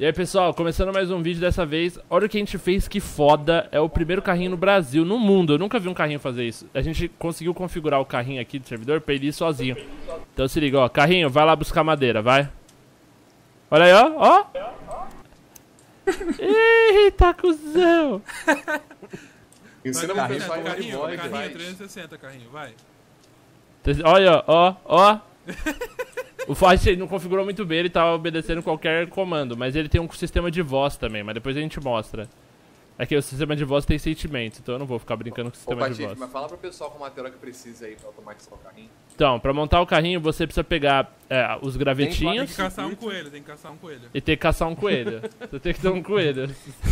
E aí, pessoal, começando mais um vídeo dessa vez. Olha o que a gente fez, que foda. É o primeiro carrinho no Brasil, no mundo. Eu nunca vi um carrinho fazer isso. A gente conseguiu configurar o carrinho aqui do servidor pra ele ir sozinho. Então se liga, ó. Carrinho, vai lá buscar madeira, vai. Olha aí, ó, ó. Eita, cuzão. Ensina Vai, pro carrinho, carrinho, de voz, carrinho, vai. 360, carrinho, vai. Olha, ó, ó. O Fast não configurou muito bem, ele tá obedecendo qualquer comando, mas ele tem um sistema de voz também, mas depois a gente mostra. É que o sistema de voz tem sentimento, então eu não vou ficar brincando com o sistema de Patife, voz. mas fala pro pessoal qual material que precisa aí pra automatizar o carrinho. Então, pra montar o carrinho, você precisa pegar é, os Tem gravetinhos que caçar um coelho, tem que caçar um coelho. e ter que caçar um coelho. Você tem que ter um coelho.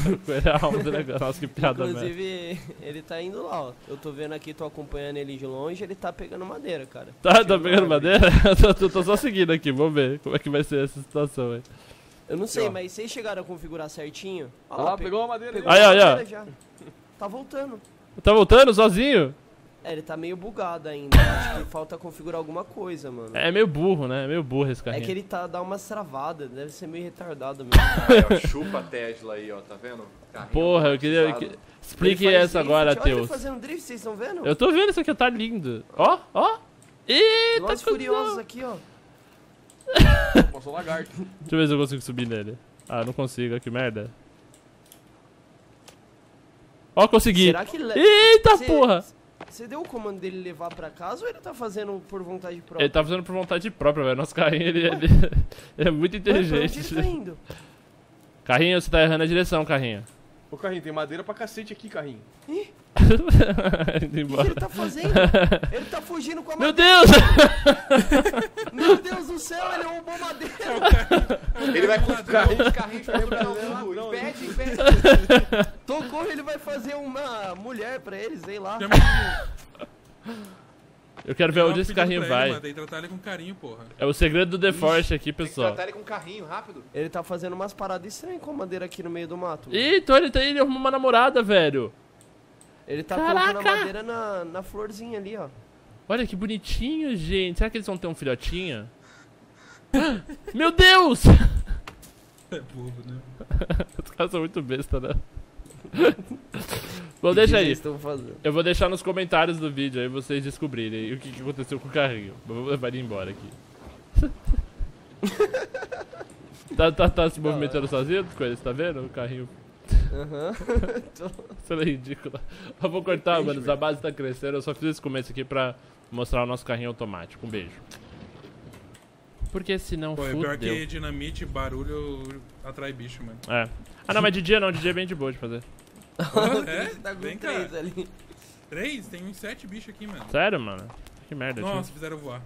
O coelho é do negócio. Nossa, que piada. Inclusive, ele tá indo lá, ó. Eu tô vendo aqui, tô acompanhando ele de longe, ele tá pegando madeira, cara. Tá, tá pegando madeira? Eu tô, tô- tô só seguindo aqui, vamos ver como é que vai ser essa situação aí. Eu não sei, ó. mas vocês chegaram a configurar certinho? Olha lá, pegou a madeira. pegou Aí, a aí, já. Tá voltando. Tá voltando sozinho? É, ele tá meio bugado ainda. Acho que falta configurar alguma coisa, mano. É meio burro, né? É meio burro esse É carrinho. que ele tá dá umas travadas, deve ser meio retardado mesmo. Aí, ó, chupa a Tesla aí, ó, tá vendo? Carrinho Porra, eu queria. que- Explique essa drift, agora, Olha ele Teus. fazendo drift, vocês estão vendo? Eu tô vendo isso aqui, tá lindo. Ó, ó. Eita, cuzão. Furiosos aqui, ó. Passou um lagarto. Deixa eu ver se eu consigo subir nele. Ah, não consigo, que merda. Ó, consegui. Será que... le- Eita Cê- porra! Você deu o comando dele levar pra casa ou ele tá fazendo por vontade própria? Ele tá fazendo por vontade própria, velho. Nosso carrinho, ele, ele- ele é muito Ué, inteligente. ele tá indo? Carrinho, você tá errando a direção, carrinho. Ô, carrinho, tem madeira pra cacete aqui, carrinho. Ih, o que, ele tá fazendo? Ele tá fugindo com a Meu madeira. Deus! Meu Deus do céu, ele roubou madeira. Ele vai com o carrinho, o carrinho fundo. Impede, impede. Tocou, ele vai fazer uma mulher pra ele, sei lá. Eu quero ver onde esse carrinho ele, vai. mano, Tem que tratar ele com carinho, porra. É o segredo do The Force aqui, Tem que pessoal. tratar ele com carrinho, rápido. Ele tá fazendo umas paradas estranhas com a madeira aqui no meio do mato. Ih, então ele, tá, ele arrumou uma namorada, velho. Ele tá Caraca! colocando a madeira na, na florzinha ali, ó. Olha que bonitinho, gente. Será que eles vão ter um filhotinho? Meu Deus! É burro, né? Os caras são muito besta, né? Bom, deixa aí. Eu vou deixar nos comentários do vídeo aí vocês descobrirem o que, que aconteceu com o carrinho. Eu Vou levar ele embora aqui. tá, tá, tá se movimentando sozinho com eles, tá vendo? O carrinho. Aham. Isso é ridículo. Eu vou cortar, mano. A base tá crescendo. Eu só fiz esse começo aqui pra mostrar o nosso carrinho automático. Um beijo. Porque senão Pô, é fudeu. pior que dinamite e barulho atrai bicho, mano. É. Ah, não, mas de dia não. De dia é bem de boa de fazer. É? Você tá com Vem cá. três ali. Três? Tem uns sete bichos aqui, mano. Sério, mano? Que merda. Nossa, fizeram voar.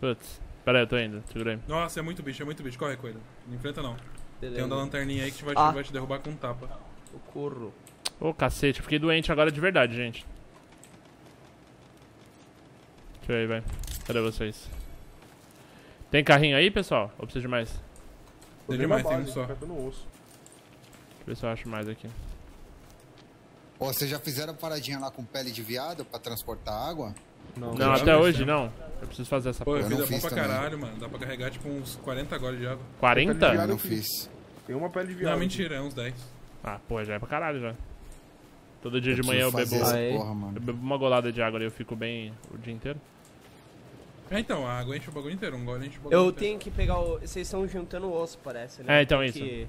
Putz. Pera aí, eu tô indo. Segura aí. Nossa, é muito bicho, é muito bicho. Corre, coelho. Não enfrenta não. Tem Beleza. um da lanterninha aí que te vai, Ah. vai te derrubar com um tapa. Eu corro. Ô, cacete. eu Fiquei doente agora de verdade, gente. Deixa eu ver aí, vai. Cadê vocês? Tem carrinho aí, pessoal? Ou precisa de mais? Deixa Tem demais, tem um só. osso. eu ver se eu acho mais aqui. Ó, vocês já fizeram a paradinha lá com pele de viado pra transportar água? Não, Não, até hoje tempo. não. Eu preciso fazer essa Pô, a Eu vida não é bom fiz pra também. caralho, mano. Dá pra carregar tipo uns 40 goles de água. 40? Eu não fiz. Tem uma pele de viado. Não, mentira, é uns 10. Ah, pô, já é pra caralho já. Todo dia Eu de manhã eu bebo, porra, eu mano. bebo uma golada de água e eu fico bem o dia inteiro. É, então, a água enche o bagulho inteiro. Um gole enche o bagulho Eu inteiro. tenho que pegar o... Vocês estão juntando osso, parece, né? É, então Tem isso. que-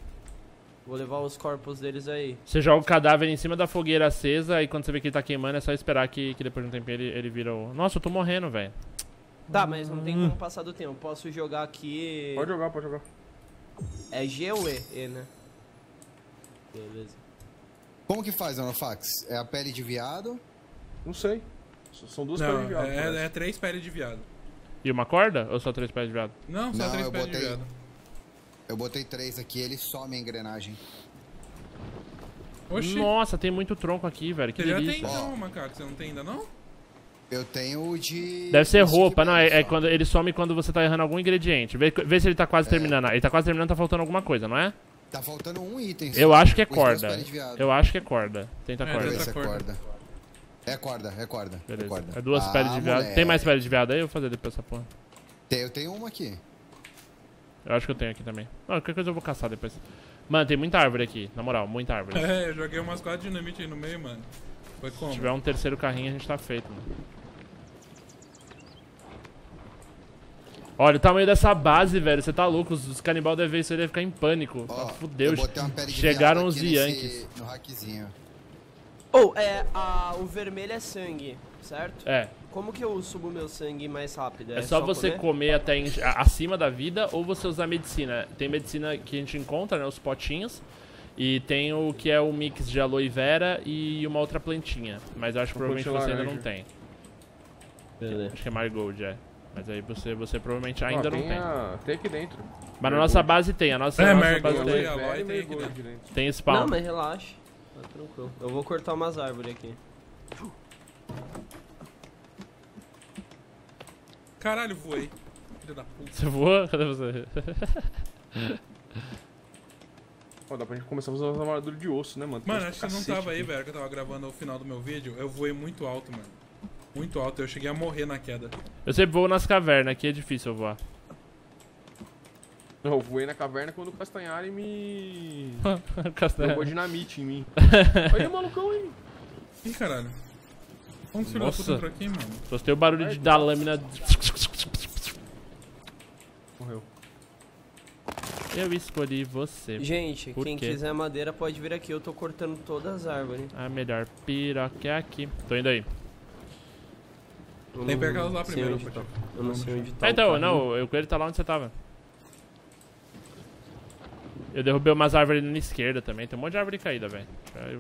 Vou levar os corpos deles aí. Você joga o cadáver em cima da fogueira acesa e quando você vê que ele tá queimando é só esperar que, que depois de um tempinho ele, ele vira o... Nossa, eu tô morrendo, velho. Tá, mas não tem Hum. como passar do tempo. Posso jogar aqui... Pode jogar, pode jogar. É G ou E? E, né? Beleza. Como que faz, Anofax? É a pele de viado? Não sei. São duas peles de viado. é, é três peles de viado. E uma corda? Ou só três pés de viado? Não, só Não, três peles de viado. Eu botei três aqui, ele some a engrenagem. Oxi, Nossa, tem muito tronco aqui, velho. Que você já tem delícia. então, macaco? Você não tem ainda não? Eu tenho o de. Deve ser roupa, não, é, é quando ele some quando você tá errando algum ingrediente. Vê, vê se ele tá quase terminando. Ele tá quase terminando, tá faltando alguma coisa, não é? Tá faltando um item. só. Eu acho que é corda. viado. Eu acho que é corda. Tenta É, corda. Ver se é corda. É corda, é corda. É Beleza. corda. É duas Ah, peles de viado. moleque. Tem mais peles de viado aí? Eu vou fazer depois essa porra. Tem- Eu tenho uma aqui. Eu acho que eu tenho aqui também. Não, qualquer coisa eu vou caçar depois. Mano, tem muita árvore aqui, na moral, muita árvore. É, eu joguei umas quatro dinamite aí no meio, mano. Foi como? Se tiver um terceiro carrinho, a gente tá feito, mano. Olha o tamanho dessa base, velho. Você tá louco. Os, os canibal devem ver isso aí, devem ficar em pânico. Ah, Fudeu. Chegaram os Yankees. No hackzinho. Ou, é, a, o vermelho é sangue, certo? É, Como que eu subo meu sangue mais rápido? é só você comer? comer até em- acima da vida ou você usar medicina. Tem medicina que a gente encontra, né? Os potinhos. E tem o que é o mix de aloe vera e uma outra plantinha. Mas eu acho que provavelmente você ainda não tem. Beleza. Acho que é marigold, é. Mas aí você, você provavelmente ainda Ah, não tem. A... Tem aqui dentro. Mas na nossa base tem. A nossa, É, a nossa marigold, base tem. tem, a Velho Aloy e tem aqui dentro. tem spawn. Não, mas relaxa. Tá tranquilo. Eu vou cortar umas árvores aqui. Caralho, voei. Filho da puta. Você voa? Cadê você? Ó, dá pra gente começar a fazer umas armaduras de osso, né, mano? Mano, acho que você não tava aí, velho, que eu tava gravando o final do meu vídeo. Eu voei muito alto, mano. Muito alto. Eu cheguei a morrer na queda. Eu sempre voo nas cavernas, aqui é difícil eu voar. Não, eu voei na caverna quando o Castanhari me... Castanha. jogou dinamite em mim. Olha o malucão aí. Ih, caralho. Como que filho da puta entrou aqui, mano? Gostei o barulho de, da lâmina. Morreu. Eu escolhi você. Gente, Por quem quê? quiser madeira pode vir aqui. Eu tô cortando todas as árvores. A melhor piroca é aqui. Tô indo aí. Tem que pegar elas lá primeiro, onde tá. Eu não sei onde tá. Ah, o então, não, eu com ele tá lá onde você tava. Eu derrubei umas árvores na esquerda também. Tem um monte de árvore caída, velho.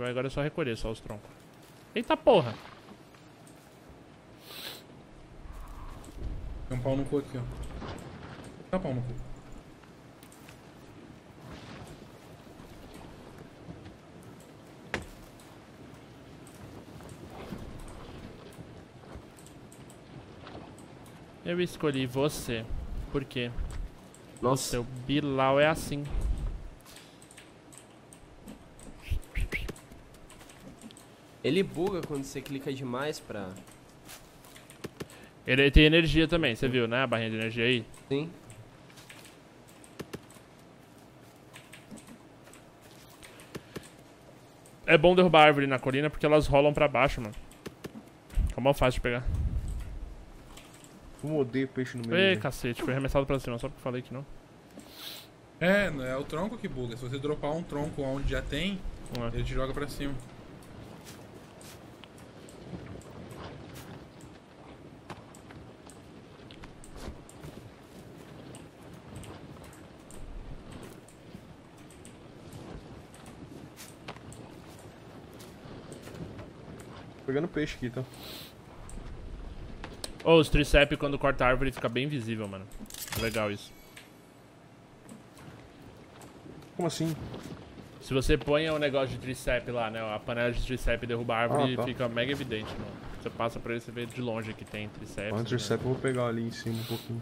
Agora é só recolher só os troncos. Eita porra! Tem um pau no cu aqui, ó. Tá pau no cu. Eu escolhi você. Por quê? O Nossa, seu Bilal é assim. ele buga quando você clica demais pra... Ele tem energia também, você viu, né? A barrinha de energia aí. Sim. É bom derrubar árvore na colina porque elas rolam pra baixo, mano. Fica mal fácil de pegar. Como odeio peixe no meio. Ei, velho. cacete, foi arremessado pra cima, só porque eu falei que não. É, não é o tronco que buga. Se você dropar um tronco onde já tem, é. ele te joga pra cima. Pegando peixe aqui, tá? Ô, os tricep quando corta a árvore fica bem visível, mano. Legal isso. Como assim? Se você põe o negócio de tricep lá, né? A panela de tricep derruba a árvore Ah, tá. fica mega evidente, mano. Você passa por ele, você vê de longe que tem tricep. O né? intercept eu vou pegar ali em cima um pouquinho.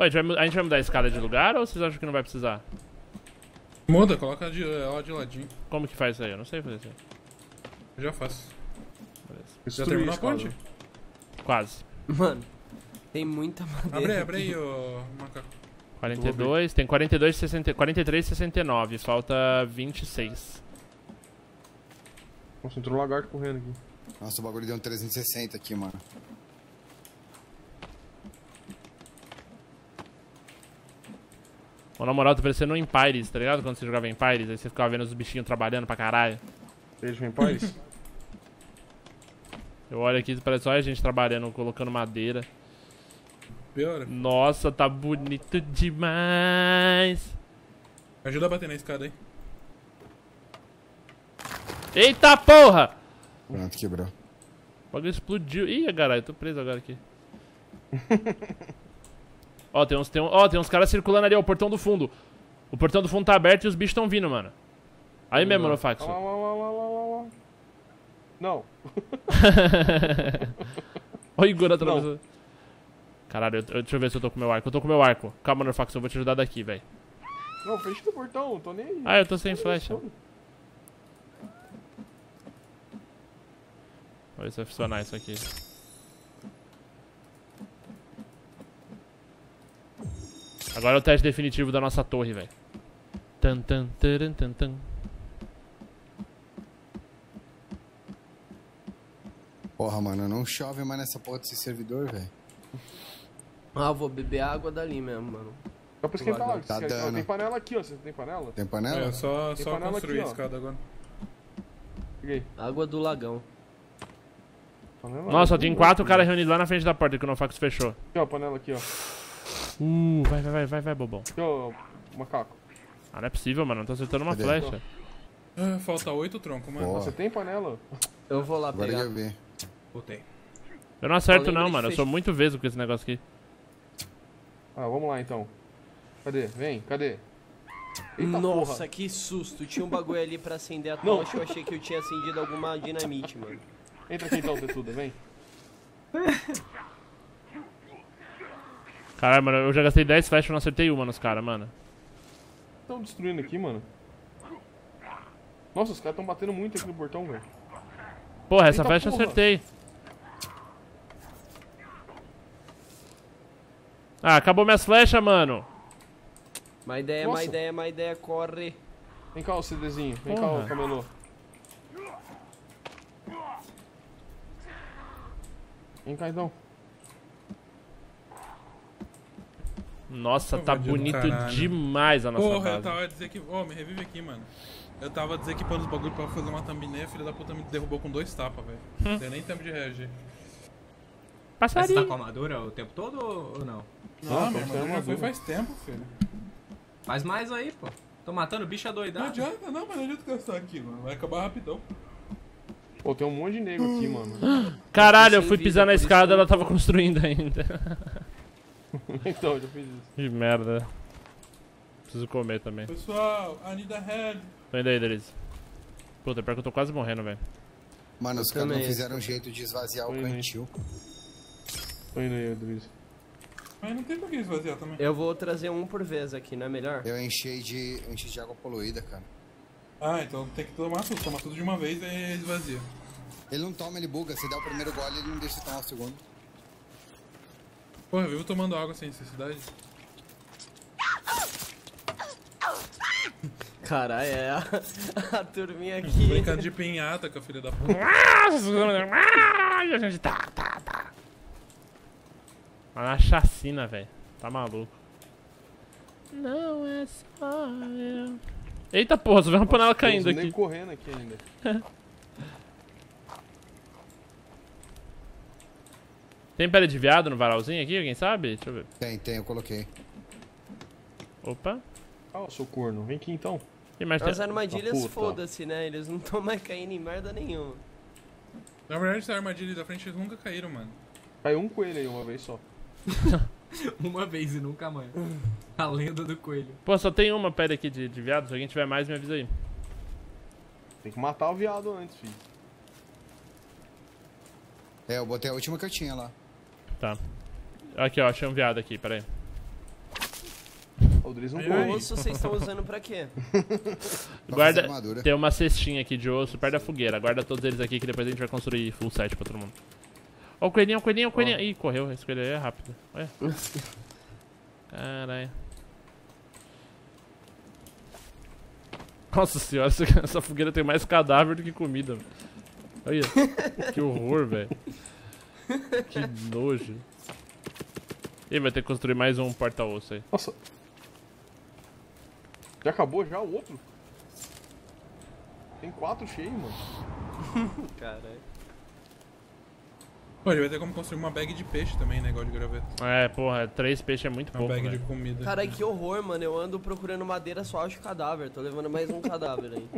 Ô, a gente, vai, a gente vai mudar a escada de lugar ou vocês acham que não vai precisar? Muda, coloca de, ela de ladinho. Como que faz isso aí? Eu não sei fazer isso aí. Eu já faço. Beleza. Já Destruir terminou a ponte? Quase. Mano, tem muita madeira. Abre aí, abre aí, ô macaco. 42, tem 42, 60, 43, 69. Falta 26. Nossa, entrou um lagarto correndo aqui. Nossa, o bagulho deu um 360 aqui, mano. Ô, na moral, tá parecendo um Empires, tá ligado? Quando você jogava Empires, aí você ficava vendo os bichinhos trabalhando pra caralho. Beijo, paz. Eu olho aqui e parece só a gente trabalhando, colocando madeira. Piora. Nossa, tá bonito demais. Ajuda a bater na escada aí. Eita porra! Pronto, quebrou. O bagulho explodiu. Ih, caralho, tô preso agora aqui. ó, tem uns, tem, um, ó, tem uns caras circulando ali, ó, o portão do fundo. O portão do fundo tá aberto e os bichos tão vindo, mano. Aí mesmo, no fax. Lá, lá, lá, lá, lá, lá, lá. Não. Ó o Igor atravessando. Caralho, eu, eu- deixa eu ver se eu tô com meu arco. Eu tô com meu arco. Calma, Norfax, eu vou te ajudar daqui, velho. Não, fecha o portão, tô nem aí. Ah, eu tô sem flecha. ver se vai funcionar isso aqui. Agora é o teste definitivo da nossa torre, velho. Tan, tan, taran, tan, tan. Porra, mano, não chove mais nessa porra desse servidor, velho. Ah, vou beber água dali mesmo, mano. Dá pra esquentar Tá água. Ó, dando. Tem panela aqui, ó. Você tem panela? Tem panela? É, só, Tem só panela construir aqui, a ó. escada agora. Peguei. Água do lagão. Panela Nossa, tem ó. quatro caras reunidos lá na frente da porta que o Nofax fechou. Aqui, ó, panela aqui, ó. Uh, vai, vai, vai, vai, vai, bobão. Ó, macaco. Ah, não é possível, mano. Não tô acertando uma Cadê? flecha. Ah, falta oito troncos, mano. Boa. Você tem panela? Eu vou lá Agora pegar. eu ver. Voltei. Eu não acerto não, mano. Eu sou muito vesgo com esse negócio aqui. Ah, vamos lá então. Cadê? Vem, cadê? Eita Nossa, porra. que susto. Tinha um bagulho ali pra acender a Não. tocha. Eu achei que eu tinha acendido alguma dinamite, mano. Entra aqui então, Tetuda, vem. Caralho, mano, eu já gastei 10 flechas e não acertei uma nos caras, mano. Estão destruindo aqui, mano. Nossa, os caras estão batendo muito aqui no portão, velho. Porra, essa Eita flecha eu porra. acertei. Ah, acabou minhas flechas, mano. Má ideia, Nossa. má ideia, má ideia, corre. Vem cá, o CDzinho. Vem cá, Porra. o camelô. Vem cá então. Nossa, tá bonito demais a nossa Porra, eu base. tava desequipando. Ô, me revive aqui, mano. Eu tava desequipando os bagulho pra fazer uma thumbnail, a filha da puta me derrubou com dois tapas, velho. Hum. Não deu nem tempo de reagir. Mas você tá com armadura o tempo todo ou não? Não, Não, minha que armadura já foi faz tempo, filho. Faz mais aí, pô. Tô matando o bicho Não adoidado. adianta, não, mas não adianta gastar aqui, mano. Vai acabar rapidão. Pô, tem um monte de nego aqui, mano. Caralho, eu fui pisar na escada que e ela eu- tava construindo ainda. então, eu já fiz isso. Que merda. Preciso comer também. Pessoal, I need a hand. Tô indo aí, Delise. Puta, pior que eu tô quase morrendo, velho. Mano, os caras não fizeram um jeito de esvaziar o Foi, né? cantil. Tô indo aí, Adriz. Mas não tem por que esvaziar também. Eu vou trazer um por vez aqui, não é melhor? Eu enchei de, enchi de água poluída, cara. Ah, então tem que tomar tudo. Toma tudo de uma vez e esvazia. Ele não toma, ele buga. Se der o primeiro gole, ele não deixa tomar o segundo. Porra, vivo tomando água sem necessidade. Caralho, é a, a turminha aqui. Brincando de pinhata com a filha da puta. A gente tá, tá, tá. Uma chacina, velho. Tá maluco. Não é só eu. Eita porra, você vê uma panela caindo aqui. nego correndo aqui ainda. Tem pele de viado no varalzinho aqui, alguém sabe? Deixa eu ver. Tem, tem, eu coloquei. Opa. Ah, seu corno. Vem aqui então. E mais tem... As armadilhas, puta. foda-se, né? Eles não estão mais caindo em merda nenhuma. Na verdade, essa armadilha da frente eles nunca caíram, mano. Caiu um coelho aí uma vez só. Uma vez e nunca mais. A lenda do coelho. Pô, só tem uma pele aqui de, de viado. Se alguém tiver mais, me avisa aí. Tem que matar o viado antes, filho. É, eu botei a última que eu tinha lá. Tá. Aqui, ó, achei um viado aqui, peraí. O Driz não O osso vocês estão usando pra quê? Pra Guarda. armadura. Tem uma cestinha aqui de osso perto da fogueira. Guarda todos eles aqui que depois a gente vai construir full set pra todo mundo. Ó o coelhinho, o coelhinho, o coelhinho. Ih, correu. Esse coelho aí é rápido. Olha. Caralho. Nossa senhora, essa, fogueira tem mais cadáver do que comida. Olha. que horror, velho. Que nojo. Ih, vai ter que construir mais um porta-osso aí. Nossa. Já acabou já o outro? Tem quatro cheios, mano. Caralho. Pô, ele vai ter como construir uma bag de peixe também, né? Igual de graveto. É, porra, três peixes é muito Uma pouco, bag velho. de comida. Caralho, que horror, mano. Eu ando procurando madeira, só acho cadáver. Tô levando mais um cadáver aí.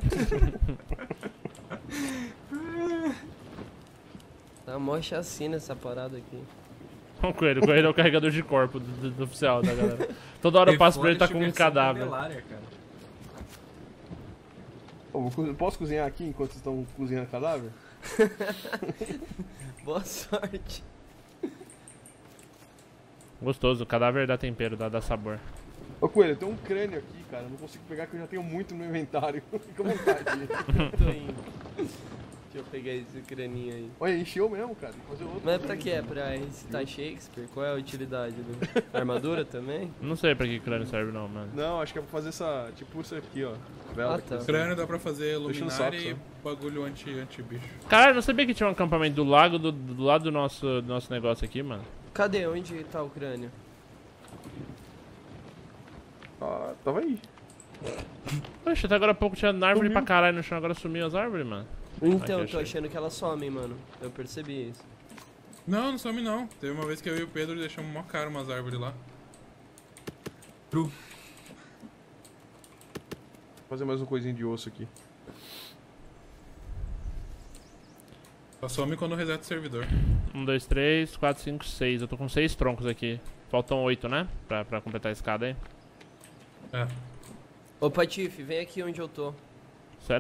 Tá mó chacina essa parada aqui. O coelho, o coelho é o carregador de corpo do, do- do oficial da galera. Toda hora eu passo por ele tá com um cadáver. Co- posso cozinhar aqui enquanto vocês estão cozinhando cadáver? Boa sorte. Gostoso, o cadáver dá tempero, dá, dá sabor. Ô Coelho, tem um crânio aqui, cara. Eu não consigo pegar que eu já tenho muito no inventário. Fica à vontade. Tô indo. Deixa eu pegar esse craninho aí. Olha, encheu mesmo, cara. Tem que fazer outro. Mas pra quê? É pra recitar Shakespeare? Qual é a utilidade? Do... Armadura também? Não sei pra que crânio serve não, mano. Não, acho que é pra fazer essa. Tipo isso aqui, ó. Vela Ah, tá. assim. Crânio dá pra fazer luminária e bagulho anti- anti-bicho. Caralho, não sabia que tinha um acampamento do lago do, do lado do nosso, do nosso negócio aqui, mano. Cadê? Onde tá o crânio? Ah, tava aí. Poxa, até agora há pouco tinha árvore Sumiu. pra caralho no chão, agora sumiu as árvores, mano. Então, Aqui, tô achando que elas somem, mano. Eu percebi isso. Não, não some não. Teve uma vez que eu e o Pedro deixamos mó caro umas árvores lá. Vou fazer mais uma coisinha de osso aqui. Só some quando reseta o servidor. Um, dois, três, quatro, cinco, seis. Eu tô com seis troncos aqui. Faltam oito, né? Pra, pra completar a escada aí. É. Ô, Patife, vem aqui onde eu tô.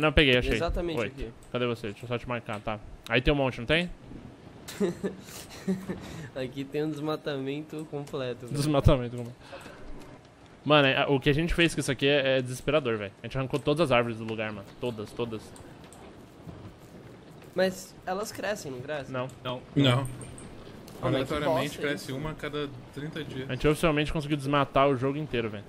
Não, peguei, achei. Exatamente Oito. aqui. Cadê você? Deixa eu só te marcar, tá. Aí tem um monte, não tem? Aqui tem um desmatamento completo. velho. Desmatamento. como- Mano, é- o que a gente fez com isso aqui é, é desesperador, velho. A gente arrancou todas as árvores do lugar, mano. Todas, todas. Mas elas crescem, não crescem? Não. Não. Que Aleatoriamente cresce isso. uma a cada 30 dias. A gente oficialmente conseguiu desmatar o jogo inteiro, velho.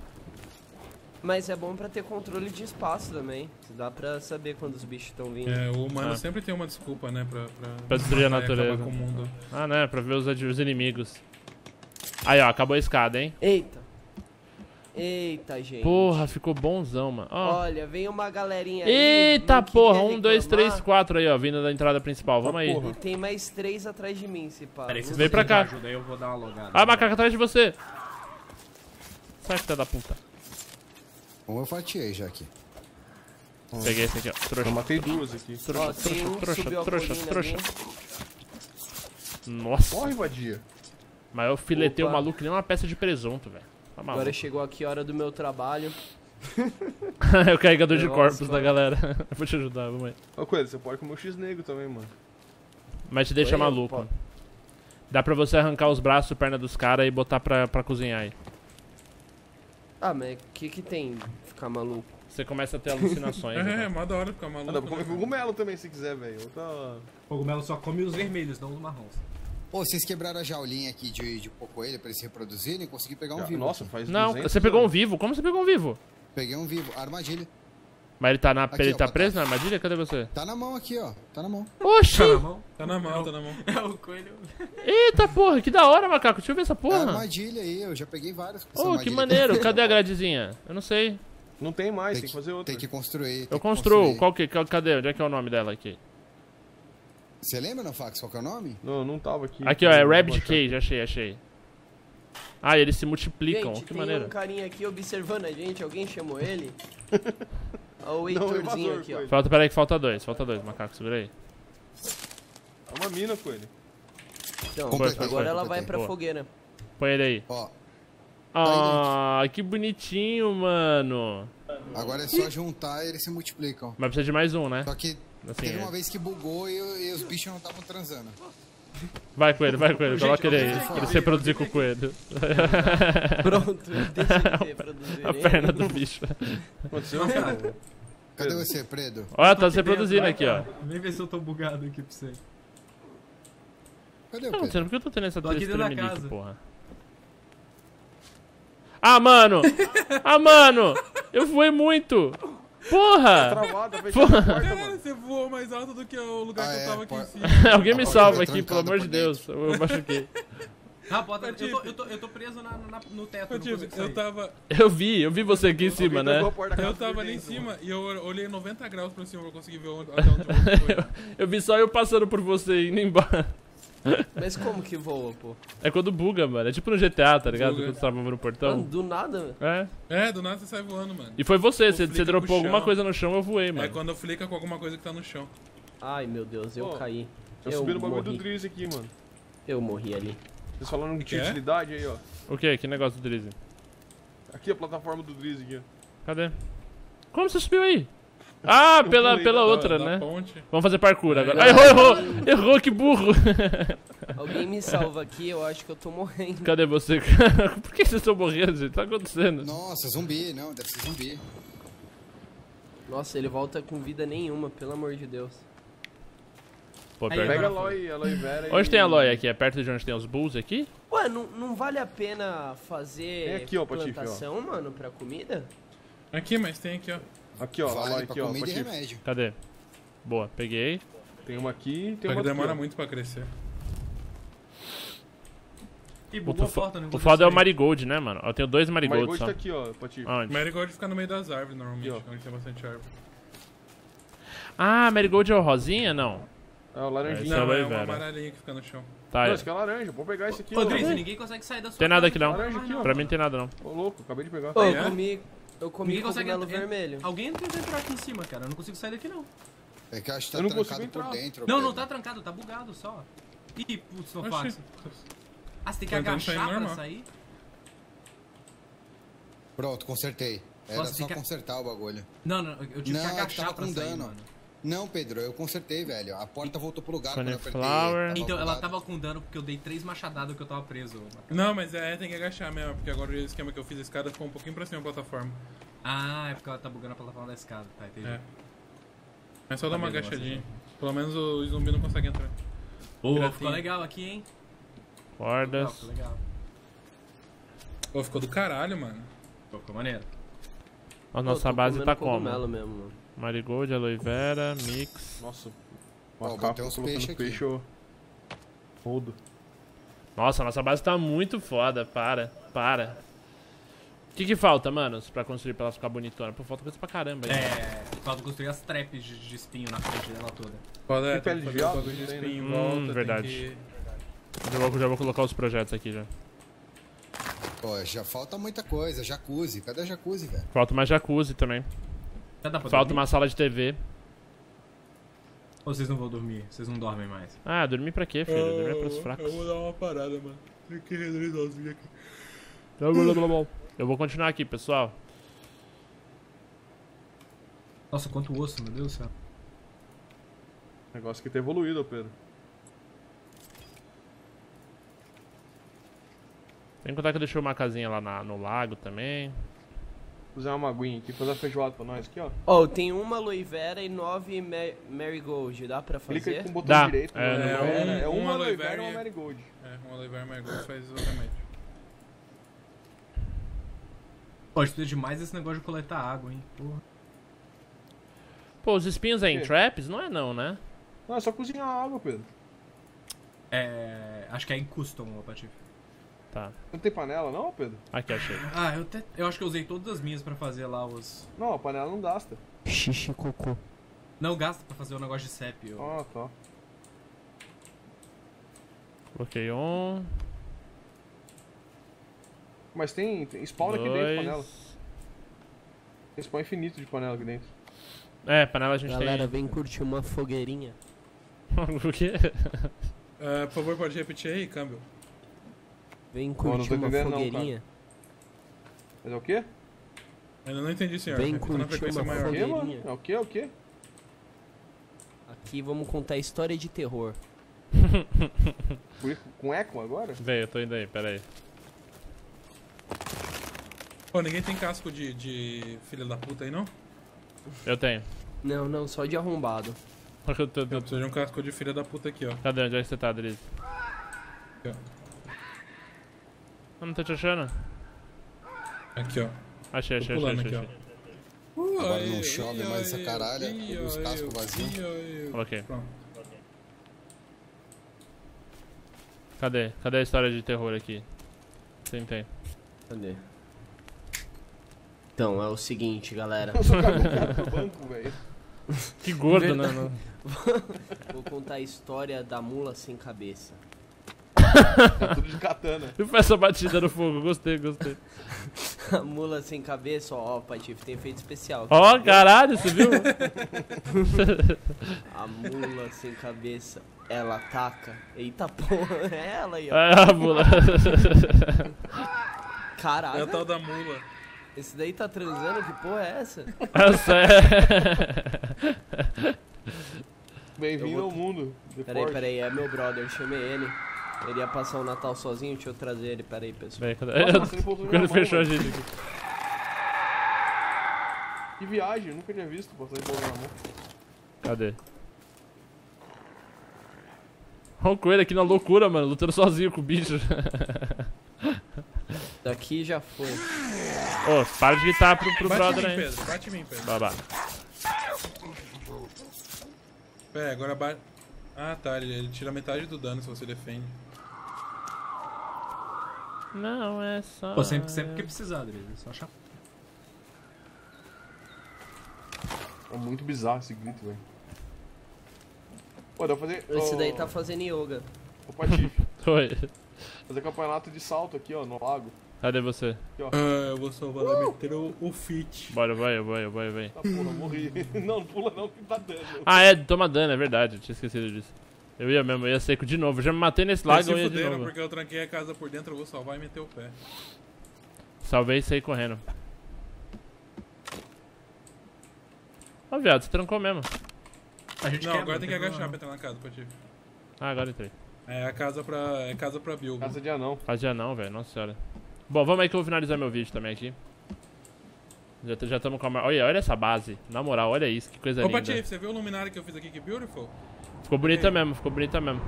Mas é bom pra ter controle de espaço também. Dá pra saber quando os bichos estão vindo. É, o humano Ah. sempre tem uma desculpa, né, pra... Pra, Pra destruir a natureza. com o mundo. Ah, né? Pra ver os, os inimigos. Aí, ó, acabou a escada, hein? Eita. Eita, gente. Porra, ficou bonzão, mano. Ó. Olha, vem uma galerinha aí. Eita porra, um, dois, três, quatro aí, ó, vindo da entrada principal. Vamos aí. porra. E tem mais três atrás de mim, se pá. Peraí, Vem pra me cá. ajuda aí, eu vou dar uma logada. Ah, macaco atrás de você. Sai, filha da puta. Um eu fatiei já aqui. Peguei esse aqui, ó. Eu Trouxa. matei duas aqui. Ó, Trouxa, um trouxa, trouxa, trouxa. Nossa. Corre, vadia. Mas eu filetei o Opa. maluco que nem uma peça de presunto, velho. Tá maluco. Agora chegou aqui a hora do meu trabalho. é o carregador de corpos da galera. eu vou te ajudar, vamos aí. Ô, Coelho, você pode comer o X-Negro também, mano. Mas te deixa Oi, maluco. pô. Dá pra você arrancar os braços e perna dos caras e botar pra, pra cozinhar aí. Ah, mas o que que tem ficar maluco? Você começa a ter alucinações. É, então. mó da hora ficar maluco. Ah, dá pra comer né? cogumelo também se quiser, velho. Outra... Cogumelo só come os vermelhos, não os marrons. Ô, vocês quebraram a jaulinha aqui de, de coelho pra eles se reproduzirem? Consegui pegar um vivo. Nossa, faz Não, 200 você pegou um vivo? Como você pegou um vivo? Peguei um vivo. Armadilha. Mas ele tá, na, Aqui, ele ó, tá preso cá. na armadilha? Cadê você? Tá na mão aqui, ó. Tá na mão. Oxi! Tá na mão? Tá na mão, tá na mão. É o coelho. Eita porra, que da hora, macaco. Deixa eu ver essa É porra. armadilha aí, eu já peguei várias. Oh, que maneiro. Cadê a gradezinha? Eu não sei. Não tem mais, Tem tem, que, que fazer outra. tem que construir. tem Eu construo. construir. Qual que, cadê? Onde é que é o nome dela aqui? Você lembra, não, Fax, qual que é o nome? Não, não tava aqui. Aqui, ó, é Rabbit. Cage, achei, achei. Ah, eles se multiplicam. gente, que tem maneiro. um carinha aqui observando a gente. Alguém chamou ele? O Heitorzinho aqui, ó. Falta, peraí que falta dois, falta dois, macaco, segura aí. É uma mina, coelho. Então, Completei, agora ela vai pra Boa. fogueira. Põe ele aí. Ó, Ah, que bonitinho, mano. agora é só juntar e eles se multiplicam. Mas precisa de mais um, né? Só que Assim, teve é. uma vez que bugou e, e os bichos não estavam transando. Vai com ele, vai com ele, Gente, coloca ele aí. Pra ele se reproduzir com o coelho. Pronto, deixa reproduzir. A perna do bicho. Aconteceu, cara? Cadê você, Predo? Ó, tá se reproduzindo aqui, ó. Vem ver se eu tô bugado aqui pra você. Cadê o Pedro? acontecendo? Por que eu tô tendo essa tremelique, casa. porra? Ah, mano! Ah, mano! Eu voei muito! Porra! Travada, fechou Porra. porta, Cara, você voou mais alto do que o lugar Ah, que eu é, tava aqui pode- em cima. Alguém me salva aqui, pelo amor de. Deus. Eu machuquei. Ah, bota. Eu tô, eu tô, eu tô preso na, na- no teto, eu sair. tava, Eu vi, eu vi você aqui em cima, né? eu tava ali em cima e eu olhei 90 graus pra cima pra conseguir ver onde, até onde eu foi. Eu vi só eu passando por você e indo embora. Mas como que voa, pô? É quando buga, mano. É tipo no GTA, tá ligado? Buga. Quando você tava no Mano, portão. do nada. É. É, do nada você sai voando, mano. E foi você, você, você dropou alguma coisa no chão, eu voei, É mano. quando eu flica com alguma coisa que tá no chão. Ai, meu Deus, eu Pô, caí. Eu Eu subi no bagulho do morri. Drizzy aqui, mano. Eu morri ali. Vocês falando que tinha Quê? utilidade aí, ó. O que? Que negócio do Drizzy? Aqui a plataforma do Drizzy aqui, ó. Cadê? Como você subiu aí? Ah, pela, pulei pela da- outra, da né? ponte. Vamos fazer parkour agora. É. Ah, errou, errou! Errou, que burro! Alguém me salva aqui, eu acho que eu tô morrendo. Cadê você? Por que vocês estão morrendo, gente? Tá acontecendo? Nossa, zumbi, não, deve ser zumbi. Nossa, ele volta com vida nenhuma, pelo amor de Deus. Pô, Aí, Pega Aloy, Aloy Vera Onde e- tem a Aloy aqui? É perto de onde tem os bulls aqui? Ué, não, não vale a pena Tem fazer aqui, ó, Patife, ó. plantação, mano, pra comida? Aqui, mas tem aqui, ó. Aqui, ó, vale pra aqui, ó. comida e Patife. remédio. Cadê? Boa, peguei. Tem uma aqui tem uma que aqui, demora ó. muito pra crescer. Ih, O, bugou a porta, não o foda é o. Marigold, né, mano? Eu tenho dois O Marigolds Marigold só. tá aqui, ó, Patife. Onde? Marigold fica no meio das árvores, normalmente, Aqui, onde tem bastante árvore. Ah, Marigold é o rosinha? Não. É o laranjinha. Esse é o Não, é Vera. amarelinha que fica no chão. Tá, Não, é. esse aqui é laranja, vou pegar esse aqui. Ô, ó. Drizzy, ninguém consegue sair da sua Tem nada aqui não. Laranja aqui, ó. Pra mim não tem nada não. Ô, louco, acabei de pegar. Ô, É? eu comi, eu comi Ninguém consegue cogumelo entrar- vermelho. Alguém tenta entrar aqui em cima, cara. Eu não consigo sair daqui, não. É que eu acho que Eu tá não trancado por dentro. Não, Pedro. não tá trancado, tá bugado só. Ih, putz, não faço. Ah, você tem que agachar sair pra normal. sair? Pronto, consertei. Era Nossa, só que- consertar o bagulho. Não, não, eu tive Não, que é que agachar pra com sair, dano. mano. Não, Pedro, eu consertei, velho. A porta voltou pro lugar quando eu apertei. Sunflower. Tava Então, ela bugado. tava com dano porque eu dei três machadadas que eu tava preso. Não, mas é, tem que agachar mesmo, porque agora o esquema que eu fiz, a escada ficou um pouquinho pra cima da plataforma. Ah, é porque ela tá bugando a plataforma da escada. Tá, entendi. É. É só dar uma Tá agachadinha. Pelo menos o zumbi não consegue entrar. Piratinha. ficou legal aqui, hein? Legal, Cordas. ficou legal. Pô, ficou do caralho, mano. Pô, ficou maneiro. A Pô, nossa tô base tá como? mesmo, mano. Marigold, aloe vera, mix. Nossa. Capa uns colocando peixe ó. Rodo. Nossa, nossa base tá muito foda. Para, para. O que que falta, manos, pra construir pra ela ficar bonitona? Pô, falta coisa pra caramba aí. É, falta construir as traps de, de espinho na frente dela toda. Pode é, pele de viado? de né? espinho Hum, volta, verdade. que- Já, vou, já vou colocar os projetos aqui já. Pô, já falta muita coisa. Jacuzzi. Cadê a jacuzzi, velho? Falta uma jacuzzi também. Já dá pra Falta dormir? uma sala de TV. Ou vocês não vão dormir? Vocês não dormem mais? Ah, dormir pra quê, filho? Dormir é pros fracos. Eu vou dar uma parada, mano. Tem que reduzir aqui. Eu vou continuar aqui, pessoal. Nossa, quanto osso, meu Deus do céu. Negócio que tá evoluído, Pedro. Tem que contar que eu deixei uma casinha lá na- no lago também. Fazer uma aguinha aqui, fazer uma feijoada pra nós aqui, ó. Ó, tem uma aloe vera e nove ma- marigold. Dá pra Clica fazer? aí com o botão Dá. direito. É, né? é vera. um- é um uma aloe vera e e- uma marigold. É, um aloe vera margot faz exatamente. Pô, precisa demais esse negócio de coletar água, hein? Porra. Pô, os espinhos é em traps? Não é não, né? Não, é só cozinhar a água, Pedro. É. Acho que é em custom, ô Patife. Tá. Não tem panela não, Pedro? Aqui, achei. Ah, eu, até, eu acho que eu usei todas as minhas pra fazer lá os. Não, a panela não gasta. Xixi cocô. Não gasta pra fazer o negócio de CEP. ô. Ah, tá. Coloquei um. Mas tem, tem spawn aqui dentro, panela. dois. Tem spawn infinito de panela aqui dentro. É, panela a gente Galera, vem curtir uma fogueirinha. tem. o quê? Ah, por favor, pode repetir aí, câmbio. Vem não curtir tô uma entendendo não, fogueirinha. Mas é o quê? Ainda não entendi, senhor. Vem curtir frequência uma maior. Fogueirinha. É o quê? É o quê? Aqui vamos contar história de terror. Com eco agora? Veio, eu tô indo aí, pera aí. Pô, ninguém tem casco de, de filha da puta aí, não? Eu tenho. Não, não, só de arrombado. Eu tô- tô- Eu preciso de um casco de filha da puta aqui, ó. Cadê? Onde é que você tá, Drizzy? Aqui, ó. Eu não tô te achando. Aqui, ó. Achei, achei, achei, achei. aqui, achei. Agora não chove mais essa caralha, os cascos vazios. Coloquei. Pronto. Cadê? Cadê a história de terror aqui? Tentei. Cadê? Então, é o seguinte, galera. Eu banco, velho. Que gordo, né? Vou contar a história da mula sem cabeça. Tá tudo de katana. E foi essa batida no fogo, gostei, gostei. A mula sem cabeça, ó, Patife, tem efeito especial. Ó, caralho, você viu? A mula sem cabeça, ela ataca. Eita porra, é ela aí, ó. Ah, mula. É Caralho, a tal da mula. esse daí tá transando? Que porra é essa? Essa é. Bem-vindo vou- ao mundo. Peraí, peraí, é meu brother, chamei ele. Ele ia passar o Natal sozinho, deixa eu trazer ele, peraí, pessoal. Vem, cadê? Nossa, ele Quando mão, fechou a gente aqui. Que viagem, eu nunca tinha visto passar de bola na mão. Cadê? Olha o coelho aqui na loucura, mano, lutando sozinho com o bicho. Daqui já foi. Ô, para de gritar pro, pro Bate em brother mim, aí. Pedro. Bate em mim, Pedro. Babá. Pera, agora bate. Ah, tá. Ele, ele tira metade do dano se você defende. Não é só. Pô, sempre, sempre que precisar, Adriano. É só achar. É muito bizarro esse grito, velho. Pô, dá pra fazer. Esse ô, daí tá fazendo yoga. Ô, Patife, Oi. fazer campeonato de salto aqui, ó, no lago. Cadê você? Ah, eu vou salvar lá, meter o, o fit. Bora, vai, vai, vai, vai. Tá porra, eu morri. não, não pula não, que tá dano. Ah, é, toma dano, é verdade. Eu tinha esquecido disso. Eu ia mesmo, eu ia seco de novo. Eu já me matei nesse lago, eu ia de fuderam, novo. porque eu tranquei a casa por dentro, eu vou salvar e meter o pé. Salvei e saí correndo. Ó, viado, você trancou mesmo. A gente Não, quebra, agora tem que não agachar pra entrar na casa, Patife. Ah, agora entrei. É a casa pra. É casa pra Bill. Casa de anão. Fazia não, velho, nossa senhora. Bom, vamos aí que eu vou finalizar meu vídeo também aqui. Já estamos com a... Olha, olha essa base. Na moral, olha isso, que coisa Ô, linda. Patife, você viu o luminário que eu fiz aqui? Que beautiful? Ficou bonita mesmo, ficou bonita mesmo.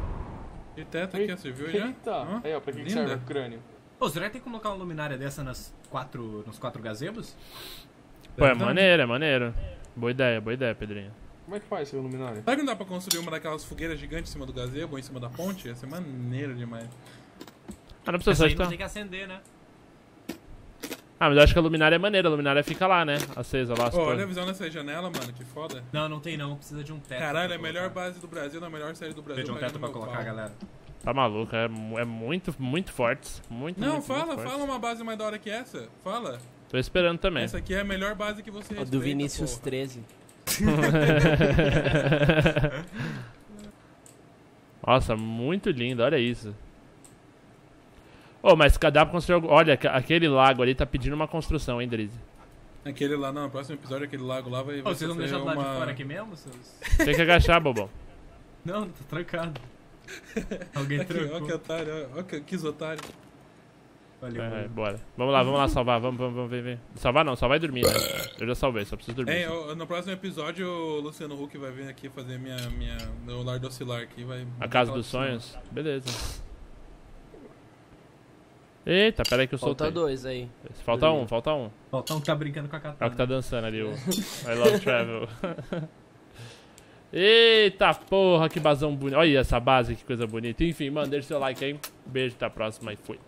E teto aqui, ó, você viu já? Eita! Aí, ó, pra que, que serve o crânio? Pô, será que tem que colocar uma luminária dessa nas quatro, nos quatro gazebos? Pô, é dar. maneiro, é maneiro. Boa ideia, boa ideia, Pedrinho. Como é que faz esse luminário? Sabe que não dá pra construir uma daquelas fogueiras gigantes em cima do gazebo ou em cima da ponte? Ia ser maneiro demais. Ah, não precisa Essa só aí não tem que acender, né? Ah, mas eu acho que a luminária é maneira. A luminária fica lá, né? Acesa lá. Ó, olha a visão dessa janela, mano, que foda. Não, não tem não. Precisa de um teto. Caralho, é a melhor base do Brasil, na melhor série do Brasil. Precisa de um teto pra colocar, pau. galera. Tá maluco, é, é muito, muito fortes. Muito, Não, muito, fala, muito fala uma base mais da hora que essa. Fala. Tô esperando também. Essa aqui é a melhor base que você respeita, do Vinícius porra. 13. Nossa, muito lindo, olha isso. Ô, mas dá pra construir algo. Olha, aquele lago ali tá pedindo uma construção, hein, Drizzy? Aquele lá, não, no próximo episódio, aquele lago lá vai, vai vocês não sofrer deixam do lado uma... de fora aqui mesmo, seus? Tem que agachar, bobão. Não, tá trancado. Alguém Aqui, trancou. ó que otário, ó, ó que, que otário. Valeu, É, bora. Vamos lá, vamos lá salvar. Vamos, vamos, vamos, vem, vem. Salvar não, salvar e dormir, né? Eu já salvei, só preciso dormir. Ó, no próximo episódio, o Luciano Huck vai vir aqui fazer minha, minha, meu lar do oscilar aqui. Vai A casa dos sonhos? Beleza. Eita, pera aí que eu Falta soltei. dois aí. Falta um, falta um. Falta um que tá brincando com a katana. É o que tá dançando ali, o I Love Travel. Eita porra, que basão bonito. Olha essa base, que coisa bonita. Enfim, mano, deixa seu like aí. Beijo, até a próxima e fui.